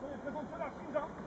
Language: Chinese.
所以，最终车辆进场。